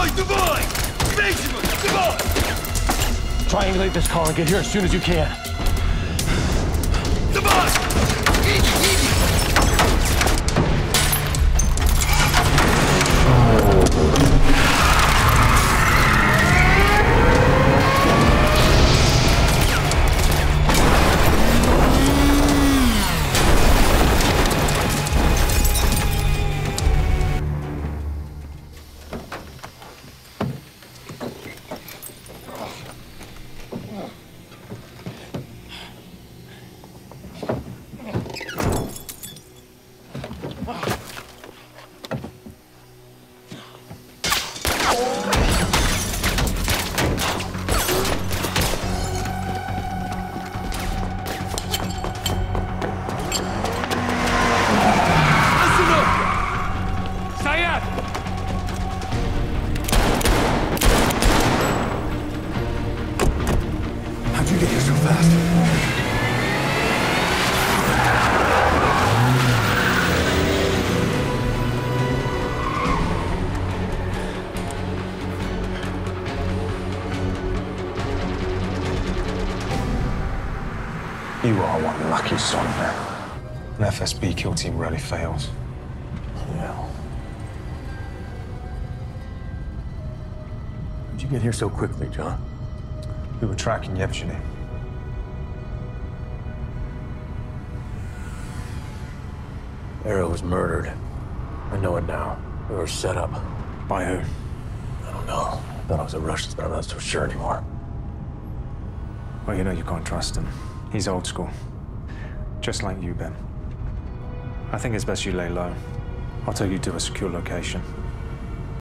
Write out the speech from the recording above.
Deploy! Deploy! Maximum! Triangulate this call and get here as soon as you can. Get here so fast? You are one lucky son, of man. An FSB kill team rarely fails. Yeah. How'd you get here so quickly, John? We were tracking Yevgeny. Arrow was murdered. I know it now. We were set up. By who? I don't know. I Thought I was a Russian, but I'm not so sure anymore. Well, you know you can't trust him. He's old school. Just like you, Ben. I think it's best you lay low. I'll take you to a secure location.